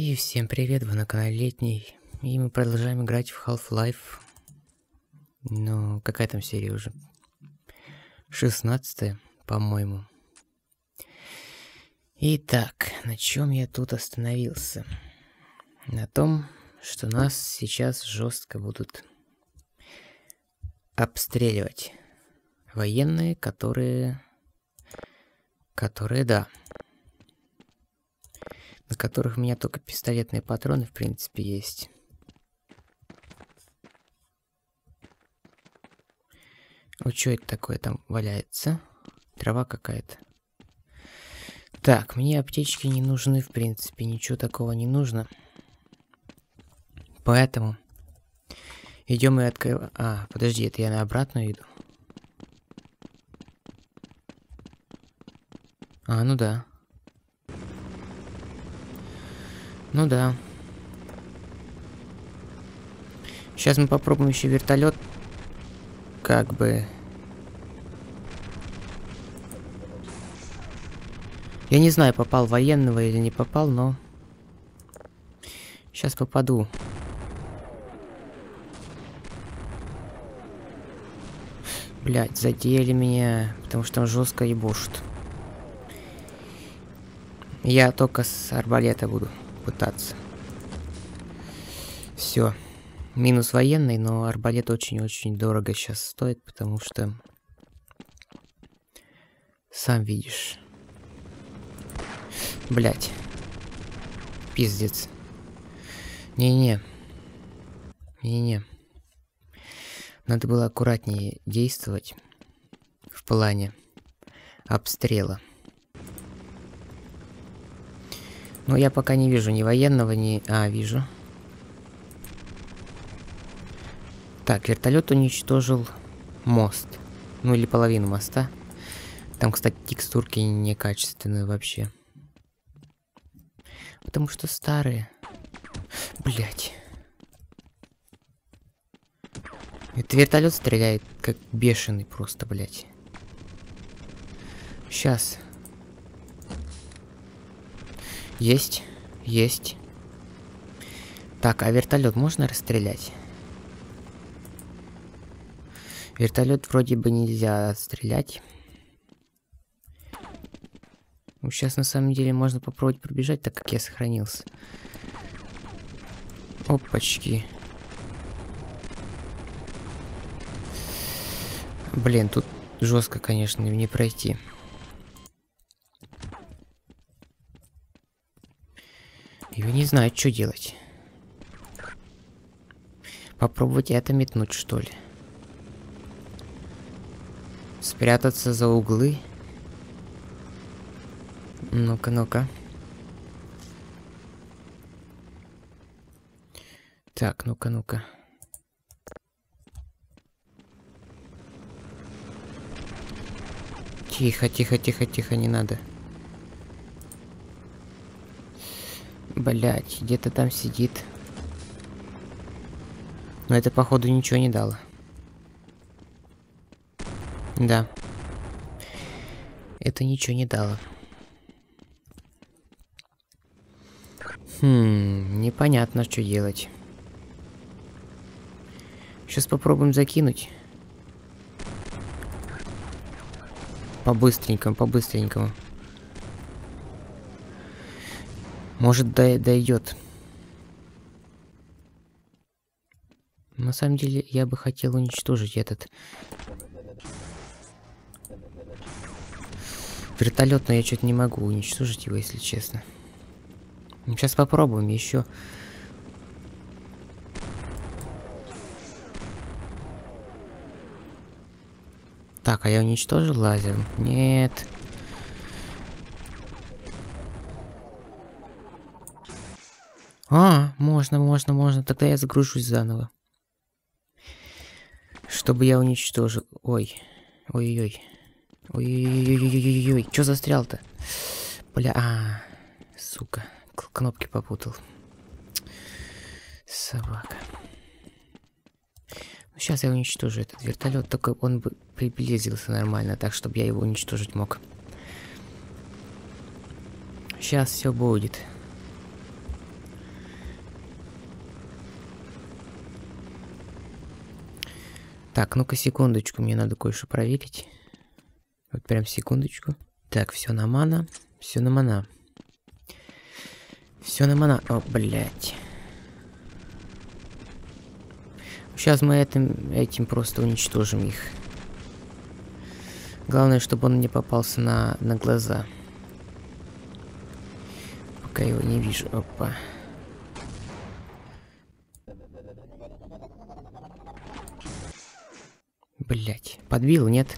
И всем привет, вы на канале Летний. И мы продолжаем играть в Half-Life. Ну, какая там серия уже? 16 по-моему. Итак, на чем я тут остановился? На том, что нас сейчас жестко будут обстреливать. Военные, которые... Которые, да, на которых у меня только пистолетные патроны, в принципе, есть. Вот что это такое там валяется? Трава какая-то. Так, мне аптечки не нужны, в принципе, ничего такого не нужно. Поэтому идем и открываем... А, подожди, это я на обратную иду. А, ну да. Ну да. Сейчас мы попробуем еще вертолет. Как бы... Я не знаю, попал военного или не попал, но... Сейчас попаду. Блять, задели меня, потому что там жестко ебошут. Я только с арбалета буду пытаться. Все. Минус военный, но арбалет очень-очень дорого сейчас стоит, потому что... Сам видишь. Блять. Пиздец. Не-не. Не-не. Надо было аккуратнее действовать в плане обстрела. Но я пока не вижу ни военного, ни... А, вижу. Так, вертолет уничтожил мост. Ну или половину моста. Там, кстати, текстурки некачественные вообще. Потому что старые. Блять. Это вертолет стреляет как бешеный просто, блять. Сейчас. Есть, есть. Так, а вертолет можно расстрелять? Вертолет вроде бы нельзя стрелять. Ну, сейчас на самом деле можно попробовать пробежать, так как я сохранился. Опачки. Блин, тут жестко, конечно, не пройти. Я не знаю, что делать. Попробовать это метнуть, что ли. Спрятаться за углы. Ну-ка, ну-ка. Так, ну-ка, ну-ка. Тихо, тихо, тихо, тихо, не надо. Блять, где-то там сидит. Но это, походу, ничего не дало. Да. Это ничего не дало. Хм, непонятно, что делать. Сейчас попробуем закинуть. По-быстренькому, по-быстренькому. Может, дойдет. На самом деле, я бы хотел уничтожить этот... Вертолет, но я что-то не могу уничтожить его, если честно. Сейчас попробуем еще. Так, а я уничтожил лазер? Нет. А, можно, можно, можно. Тогда я загружусь заново. Чтобы я уничтожил... Ой. Ой-ой-ой. Ой-ой-ой-ой-ой-ой. Чё застрял-то? Бля, а, сука. Кнопки попутал. Собака. Ну, сейчас я уничтожу этот вертолет, только он бы приблизился нормально, так, чтобы я его уничтожить мог. Сейчас все будет. Так, ну-ка секундочку, мне надо кое-что проверить. Вот прям секундочку. Так, все на мана. Все на мана. Все на мана. О, блядь. Сейчас мы этим, этим просто уничтожим их. Главное, чтобы он не попался на, на глаза. Пока его не вижу. Опа. Блять, подбил, нет?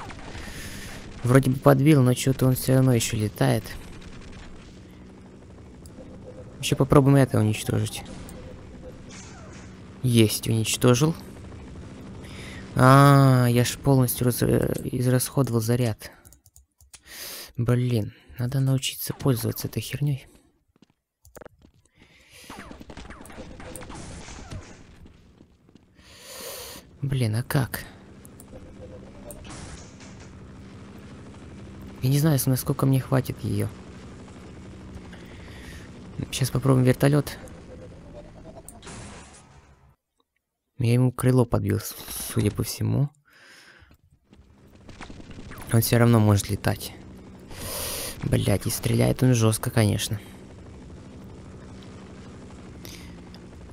Вроде бы подбил, но что-то он все равно еще летает. Еще попробуем это уничтожить. Есть, уничтожил. А, я ж полностью раз... израсходовал заряд. Блин, надо научиться пользоваться этой херней. Блин, а как? Я не знаю, насколько мне хватит ее. Сейчас попробуем вертолет. Я ему крыло подбил, судя по всему. Он все равно может летать. Блять, и стреляет он жестко, конечно.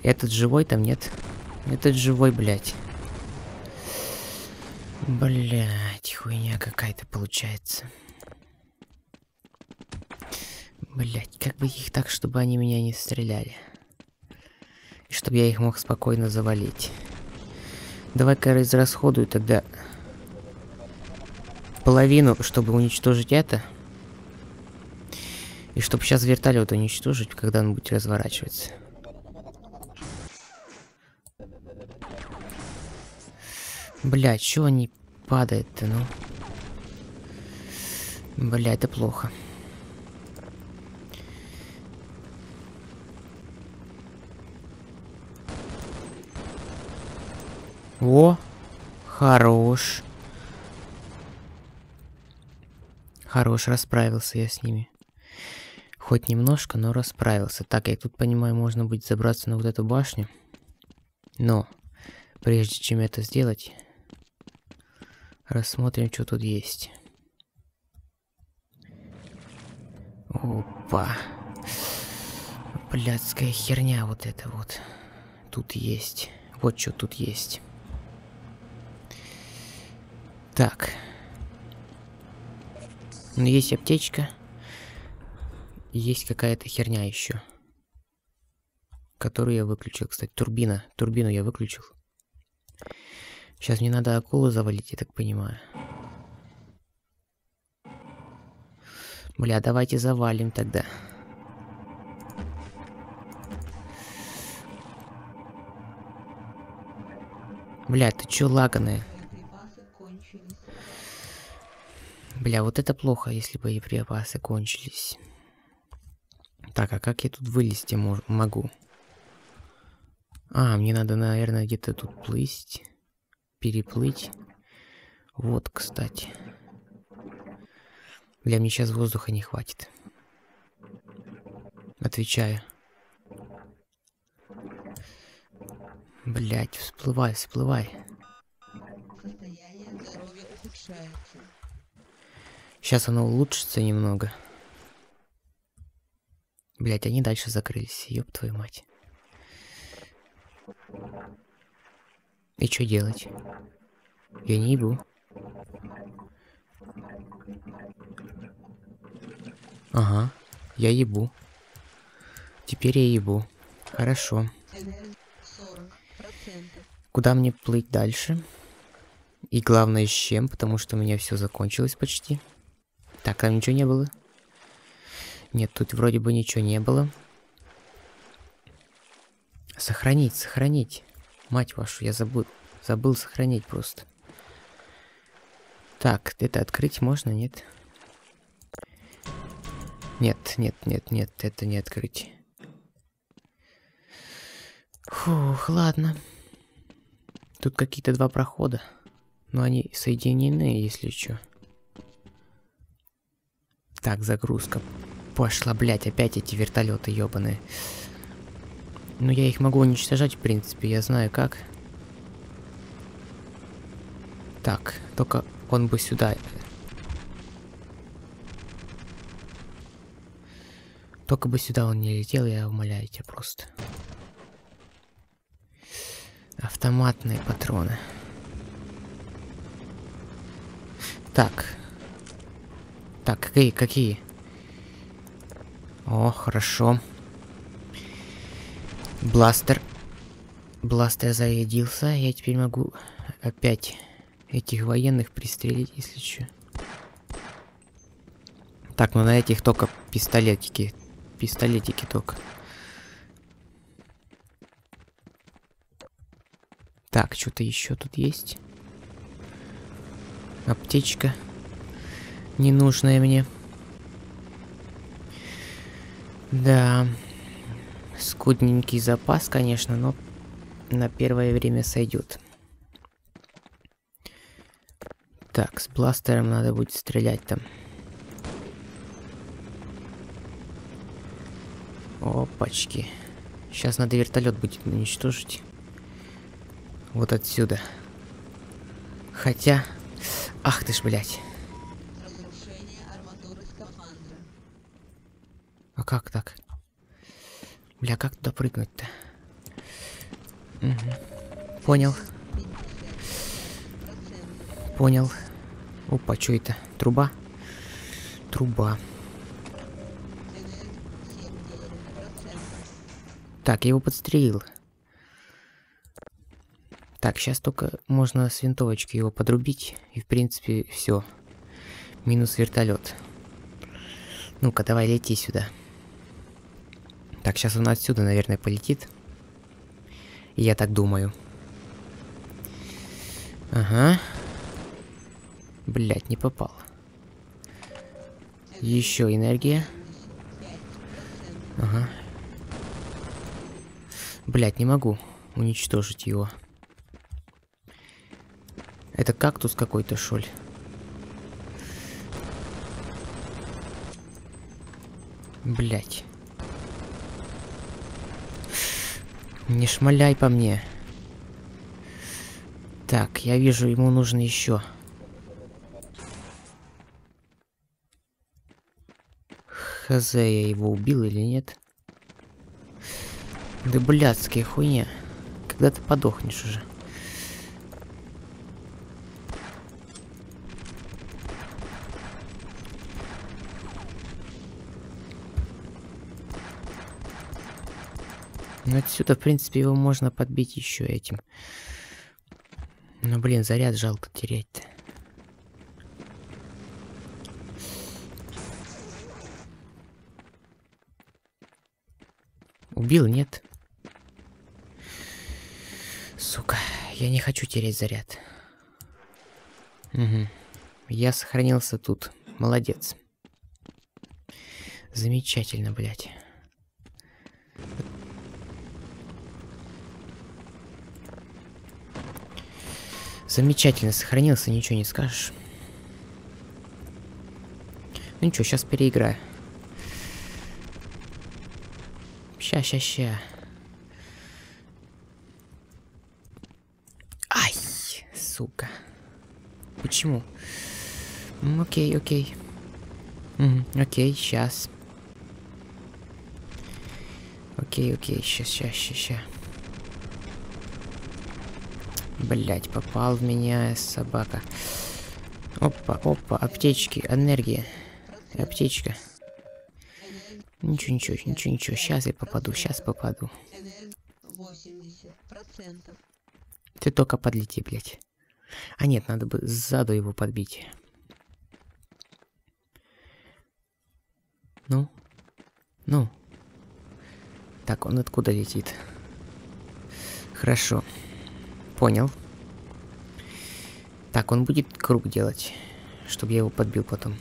Этот живой там нет? Этот живой, блять. Блять, хуйня какая-то получается. Блять, как бы их так, чтобы они меня не стреляли. И чтобы я их мог спокойно завалить. Давай-ка израсходую тогда половину, чтобы уничтожить это. И чтобы сейчас вертолет уничтожить, когда он будет разворачиваться. Блять, чего они падают-то, ну? Бля, это плохо. О, хорош. Хорош, расправился я с ними. Хоть немножко, но расправился. Так, я тут понимаю, можно будет забраться на вот эту башню. Но, прежде чем это сделать, рассмотрим, что тут есть. Опа. Блядская херня вот это вот. Тут есть. Вот что тут есть. Так. Ну, есть аптечка. Есть какая-то херня еще. Которую я выключил, кстати. Турбина. Турбину я выключил. Сейчас мне надо акулу завалить, я так понимаю. Бля, давайте завалим тогда. Бля, ты чё лаганая? Бля, вот это плохо, если бы припасы кончились. Так, а как я тут вылезти могу? А, мне надо, наверное, где-то тут плыть. Переплыть. Вот, кстати. Бля, мне сейчас воздуха не хватит. Отвечаю. Блять, всплывай, всплывай. Состояние здоровья ухудшается. Сейчас оно улучшится немного. Блять, они дальше закрылись. Ёб твою мать. И что делать? Я не ебу. Ага, я ебу. Теперь я ебу. Хорошо. Куда мне плыть дальше? И главное с чем, потому что у меня все закончилось почти. Так, там ничего не было? Нет, тут вроде бы ничего не было. Сохранить, сохранить. Мать вашу, я забыл. Забыл сохранить просто. Так, это открыть можно, нет? Нет, нет, нет, нет, это не открыть. Фух, ладно. Тут какие-то два прохода. Но они соединены, если что. Так, загрузка пошла, блять, опять эти вертолеты ебаные. Ну, я их могу уничтожать, в принципе, я знаю как. Так, только он бы сюда. Только бы сюда он не летел, я умоляю тебя просто. Автоматные патроны. Так. Так, какие, какие? О, хорошо. Бластер. Бластер зарядился. Я теперь могу опять этих военных пристрелить, если что. Так, ну на этих только пистолетики. Пистолетики только. Так, что-то еще тут есть. Аптечка. Ненужная мне. Да. Скудненький запас, конечно, но на первое время сойдет. Так, с бластером надо будет стрелять там. Опачки. Сейчас надо вертолет будет уничтожить. Вот отсюда. Хотя... Ах ты ж, блядь. А как так? Бля, как туда прыгнуть-то? Угу. Понял. Понял. Опа, что это? Труба? Труба. Так, я его подстрелил. Так, сейчас только можно с винтовочки его подрубить. И, в принципе, все. Минус вертолет. Ну-ка, давай лети сюда. Так, сейчас он отсюда, наверное, полетит. Я так думаю. Ага. Блять, не попал. Еще энергия. Ага. Блять, не могу уничтожить его. Это кактус какой-то, шоль. Блять. Не шмаляй по мне. Так, я вижу, ему нужно еще. Хз, я его убил или нет? Да блядская хуйня. Когда ты подохнешь уже? Ну отсюда, в принципе, его можно подбить еще этим. Но, блин, заряд жалко терять-то. Убил, нет? Сука, я не хочу терять заряд. Угу. Я сохранился тут. Молодец. Замечательно, блядь. Замечательно сохранился, ничего не скажешь. Ну ничего, сейчас переиграю. Ща, ща, ща. Ай, сука. Почему? окей, окей. Окей, сейчас. Окей, окей, сейчас, сейчас, сейчас. Блять, попал в меня собака. Опа, опа, аптечки, энергия. Аптечка. Ничего, ничего, ничего, ничего. Сейчас я попаду, сейчас попаду. 80%. Ты только подлети, блядь. А нет, надо бы сзаду его подбить. Ну? Ну? Так, он откуда летит? Хорошо. Понял. Так, он будет круг делать, чтобы я его подбил потом.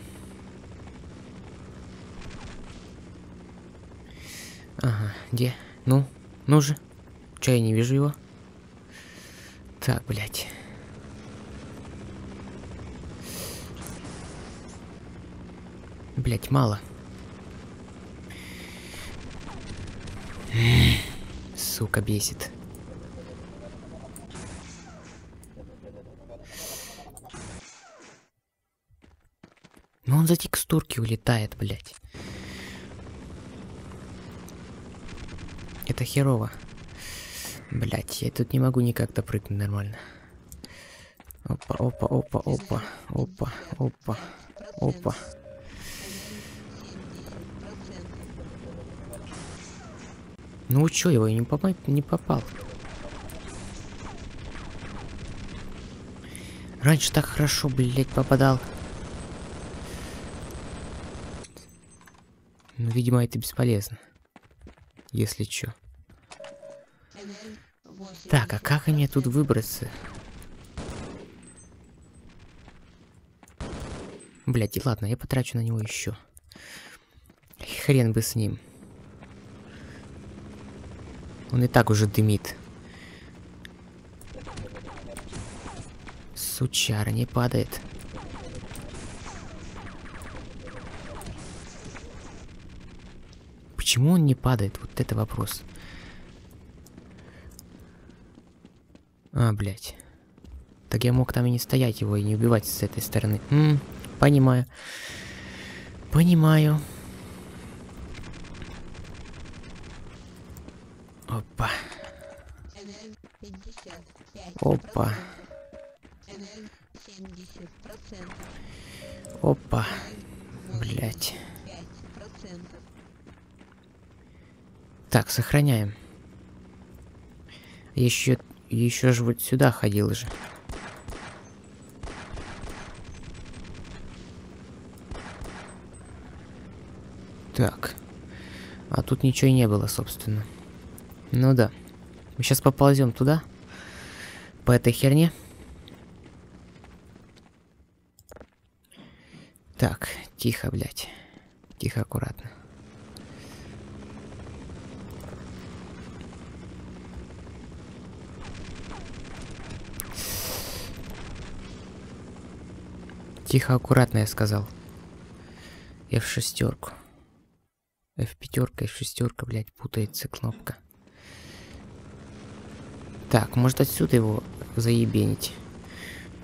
Ага, где? Ну, ну же. Че, я не вижу его? Так, блядь. Блять, мало. Сука, бесит. Он за текстурки улетает, блядь? Это херово. Блять, я тут не могу никак допрыгнуть нормально. Опа, опа, опа, опа, опа, опа, опа. Ну чё, его не, попал, не попал. Раньше так хорошо, блядь, попадал. Ну, видимо, это бесполезно. Если чё. Так, а как мне тут выбраться? Блять, ладно, я потрачу на него еще. Хрен бы с ним. Он и так уже дымит. Сучара не падает. Почему он не падает? Вот это вопрос. А, блядь. Так я мог там и не стоять его, и не убивать с этой стороны. М понимаю. Понимаю. Опа. Опа. Опа. Сохраняем. Еще, еще же вот сюда ходил же. Так. А тут ничего и не было, собственно. Ну да. Мы сейчас поползем туда. По этой херне. Так, тихо, блядь. Тихо, аккуратно. Тихо, аккуратно, я сказал. F шестерку. F пятерка и шестерка, блядь, путается кнопка. Так, может отсюда его заебенить.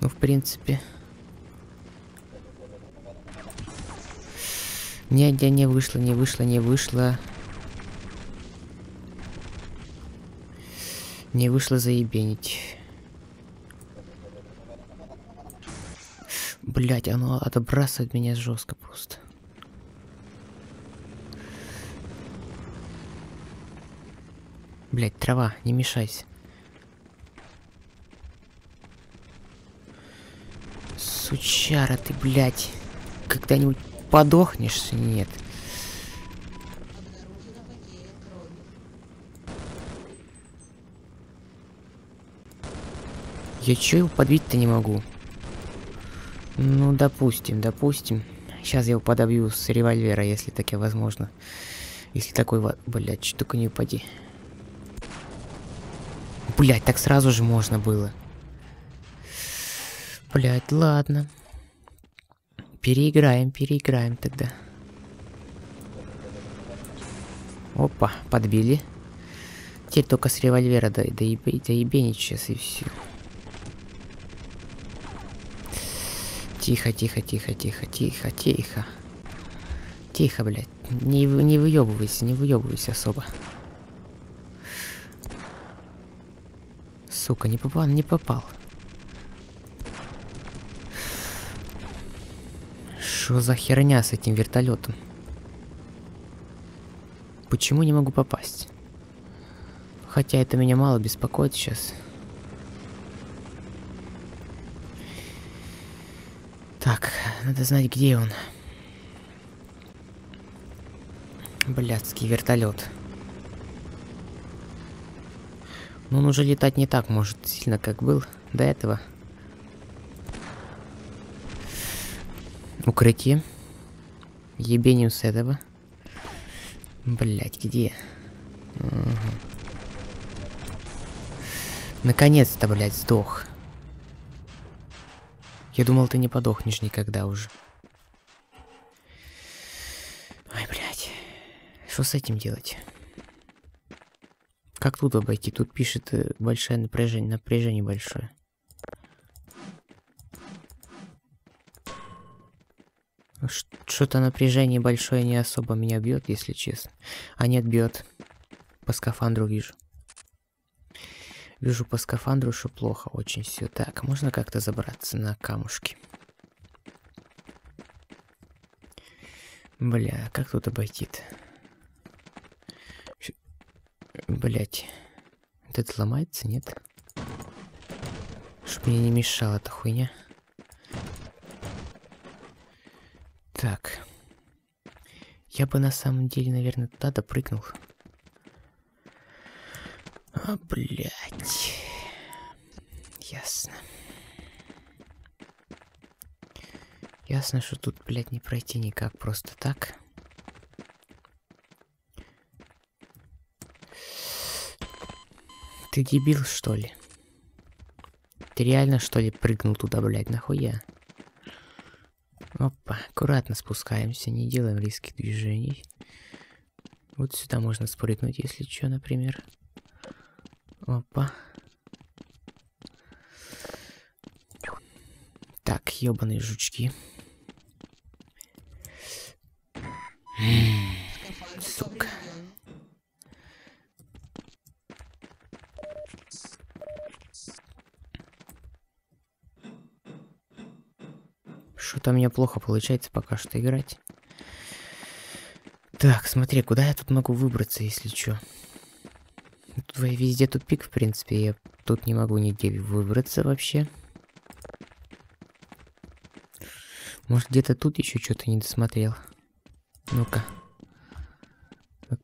Ну, в принципе... Не, не, не вышло, не вышло, не вышло. Не вышло заебенить. Блять, оно отбрасывает меня жестко просто. Блять, трава, не мешайся. Сучара ты, блядь. Когда-нибудь подохнешь? Нет. Я чё его подбить-то не могу? Ну, допустим, допустим. Сейчас я его подобью с револьвера, если таки возможно. Если такой, блядь, только не упади. Блядь, так сразу же можно было. Блядь, ладно. Переиграем, переиграем тогда. Опа, подбили. Теперь только с револьвера да, да, и, да ебенить сейчас и все. Тихо, тихо, тихо, тихо, тихо, тихо. Тихо, блядь. Не, не выебывайся, не выебывайся особо. Сука, не попал, не попал. Что за херня с этим вертолетом? Почему не могу попасть? Хотя это меня мало беспокоит сейчас. Так, надо знать, где он. Блядский вертолет. Но он уже летать не так может сильно, как был до этого. Укрытие. Ебеним с этого. Блять, где? Угу. Наконец-то, блядь, сдох. Я думал, ты не подохнешь никогда уже. Ай, блядь. Что с этим делать? Как тут обойти? Тут пишет э, большое напряжение, напряжение большое. Что-то напряжение большое не особо меня бьет, если честно. А нет, бьет. По скафандру вижу. Вижу по скафандру, что плохо очень все. Так, можно как-то забраться на камушки? Бля, как тут обойти-то? Блять. Это ломается, нет? Чтоб мне не мешала эта хуйня. Так. Я бы на самом деле, наверное, туда допрыгнул. А, блядь. Ясно. Ясно, что тут, блядь, не пройти никак просто так. Ты дебил, что ли? Ты реально, что ли, прыгнул туда, блядь, нахуя? Опа, аккуратно спускаемся, не делаем резких движений. Вот сюда можно спрыгнуть, если что, например. Опа. Так, ёбаные жучки. Сука. Что-то меня плохо получается пока что играть. Так, смотри, куда я тут могу выбраться, если что? Тут везде тупик, в принципе, я тут не могу нигде выбраться вообще. Может, где-то тут еще что-то не досмотрел. Ну-ка.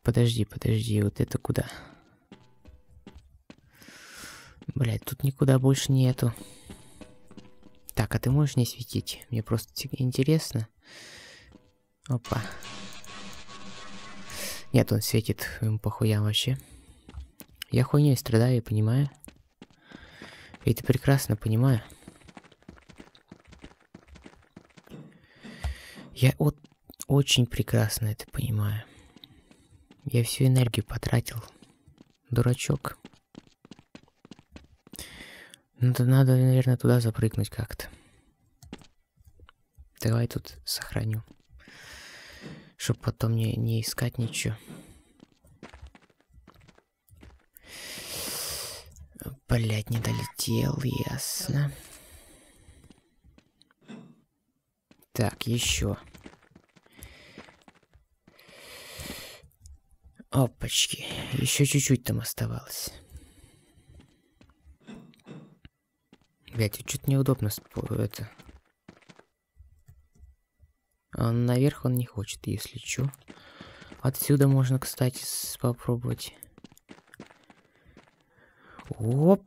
Подожди, подожди, вот это куда? Блять, тут никуда больше нету. Так, а ты можешь не светить? Мне просто интересно. Опа. Нет, он светит ему похуям вообще. Я хуйней страдаю, я понимаю. И это прекрасно понимаю. Я вот очень прекрасно это понимаю. Я всю энергию потратил. Дурачок. Надо, надо, наверное, туда запрыгнуть как-то. Давай тут сохраню. Чтоб потом не, не искать ничего. Блять, не долетел, ясно. Так, еще. Опачки. Еще чуть-чуть там оставалось. Блять, что-то неудобно это. Он наверх он не хочет, если что. Отсюда можно, кстати, попробовать. Оп.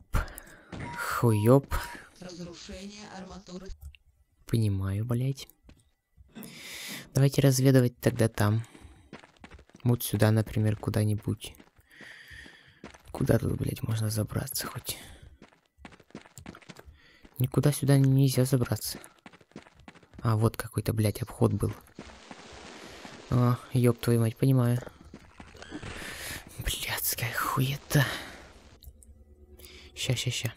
Хуёп. Разрушение арматуры. Понимаю, блять. Давайте разведывать тогда там. Вот сюда, например, куда-нибудь. Куда тут, блядь, можно забраться хоть? Никуда сюда нельзя забраться. А, вот какой-то, блядь, обход был. А, ёб твою мать, понимаю. Блядская хуета. Ща, ща, ща.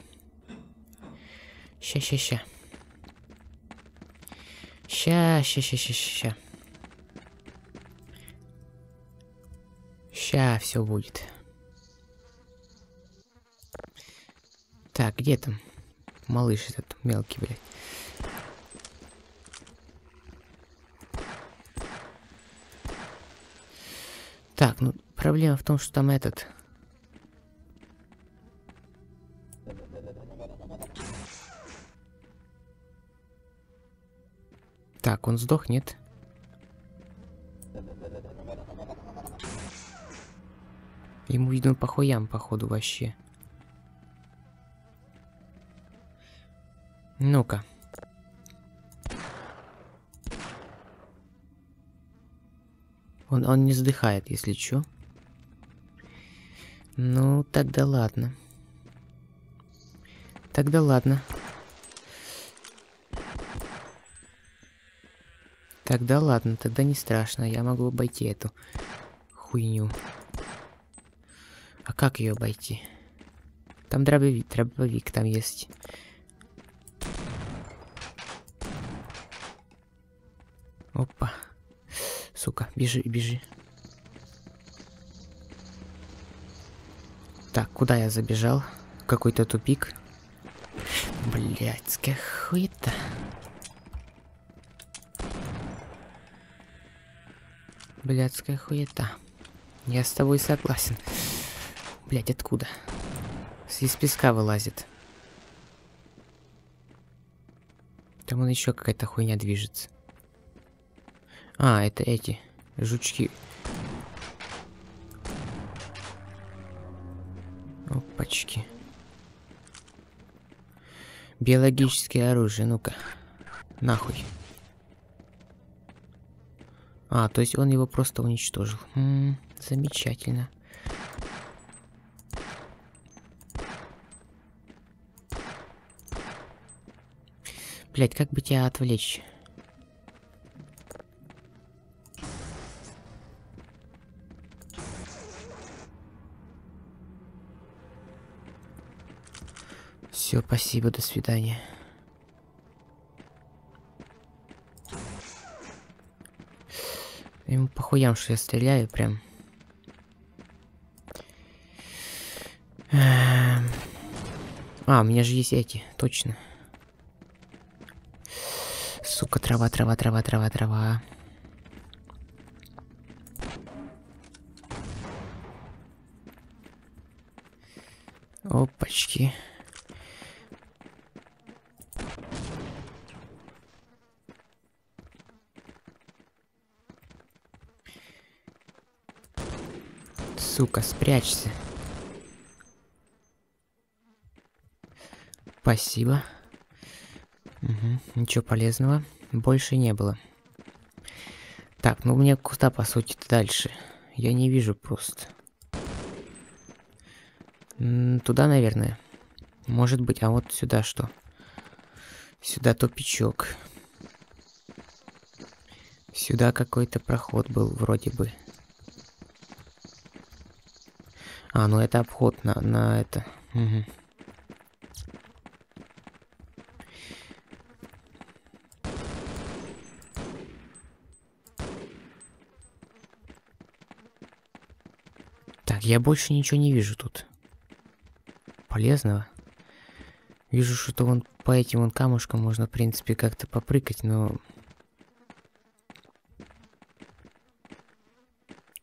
Ща, ща, ща. Ща, ща, ща, ща, ща. Ща все будет. Так, где там? Малыш этот мелкий, блядь. Так, ну проблема в том, что там этот... Он сдох, нет? Ему, видно, по хуям, походу, вообще. Ну-ка. Он, он не вздыхает, если чё. Ну, тогда ладно. Тогда ладно. Тогда ладно, тогда не страшно. Я могу обойти эту хуйню. А как ее обойти? Там дробовик, дробовик там есть. Оп. сука, бежи, бежи. Так, куда я забежал? Какой-то тупик. Блядская хуета. Блядская хуета. Я с тобой согласен. Блядь, откуда? Из песка вылазит. Там он еще какая-то хуйня движется. А, это эти жучки. Опачки. Биологическое оружие, ну-ка. Нахуй. А, то есть он его просто уничтожил. М -м, замечательно. Блять, как бы тебя отвлечь? Все, спасибо, до свидания. Похуям, что я стреляю прям. Эм. А, у меня же есть эти, точно. Сука, трава, трава, трава, трава, трава. Опачки. Сука, спрячься. Спасибо. Угу, ничего полезного больше не было. Так, ну мне куда, по сути, дальше? Я не вижу просто. М туда, наверное. Может быть, а вот сюда что? Сюда тупичок. Сюда какой-то проход был, вроде бы. А, ну это обход на, на это. Угу. Так, я больше ничего не вижу тут. Полезного. Вижу, что вон по этим вон камушкам можно, в принципе, как-то попрыгать, но...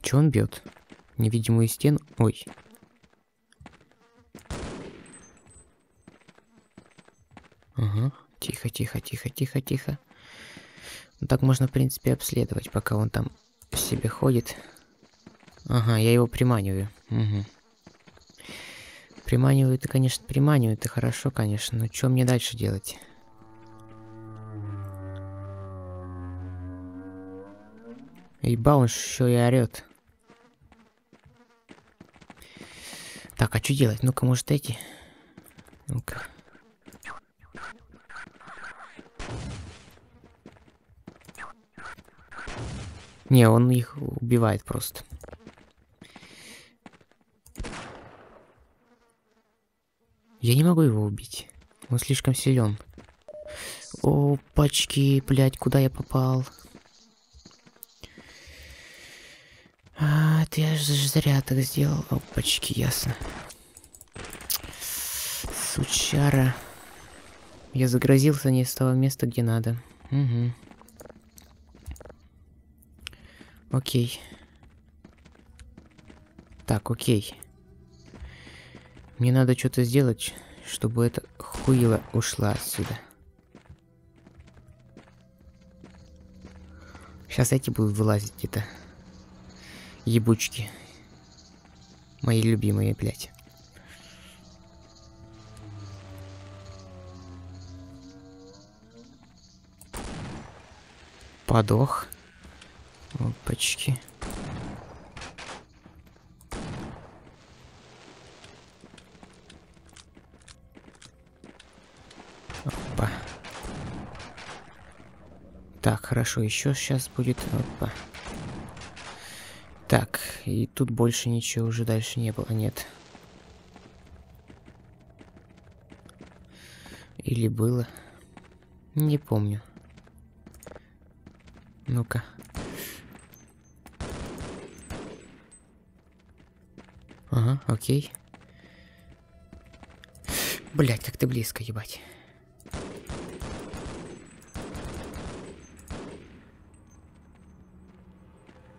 Че он бьет? Невидимую стену? Ой. Ага. Тихо, тихо, тихо, тихо, тихо. Так можно, в принципе, обследовать, пока он там себе ходит. Ага, я его приманиваю. Угу. Приманиваю, это, конечно, приманиваю, это хорошо, конечно, но что мне дальше делать? Ебал, он еще и орет. Так, а что делать? Ну-ка, может эти? Ну-ка. Не, он их убивает просто. Я не могу его убить. Он слишком силен. Опачки, блядь, куда я попал? А, ты же зря так сделал. Опачки, ясно. Сучара. Я загрозился не с того места, где надо. Угу. Окей. Так, окей. Мне надо что-то сделать, чтобы эта хуила ушла отсюда. Сейчас эти будут вылазить где-то. Ебучки. Мои любимые, блядь. Подох. Опачки. Так, хорошо, еще сейчас будет... Опа. Так, и тут больше ничего уже дальше не было, нет. Или было? Не помню. Ну-ка. Ага, окей. Блять, как ты близко, ебать.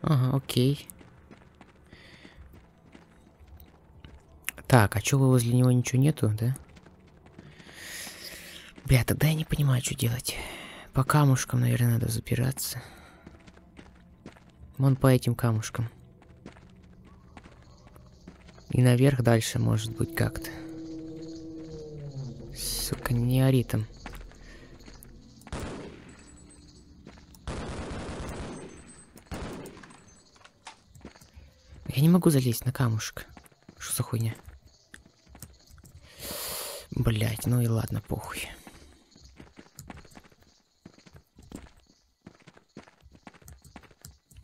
Ага, окей. Так, а чё возле него ничего нету, да? Бля, тогда я не понимаю, что делать. По камушкам, наверное, надо забираться. Вон по этим камушкам. И наверх дальше, может быть, как-то. Сука, не ори там. Я не могу залезть на камушек. Что за хуйня? Блять, ну и ладно, похуй.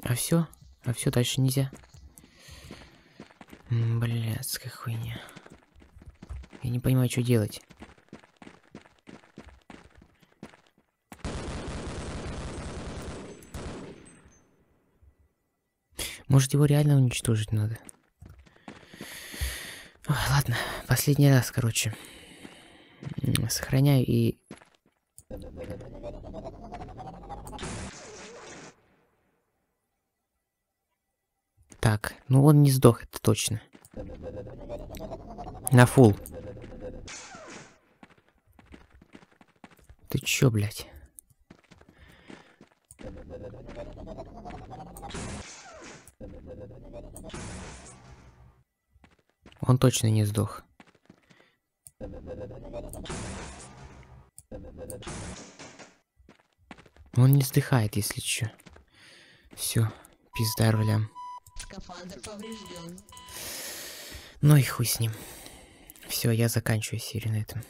А все? А все дальше нельзя? Блядская хуйня. Я не понимаю, что делать. Может, его реально уничтожить надо? Ой, ладно, последний раз, короче. Сохраняю и... ну он не сдох, это точно. На фул. Ты чё, блядь? Он точно не сдох. Он не сдыхает, если чё. Все, пизда рулям. Ну и хуй с ним. Все, я заканчиваю серию на этом.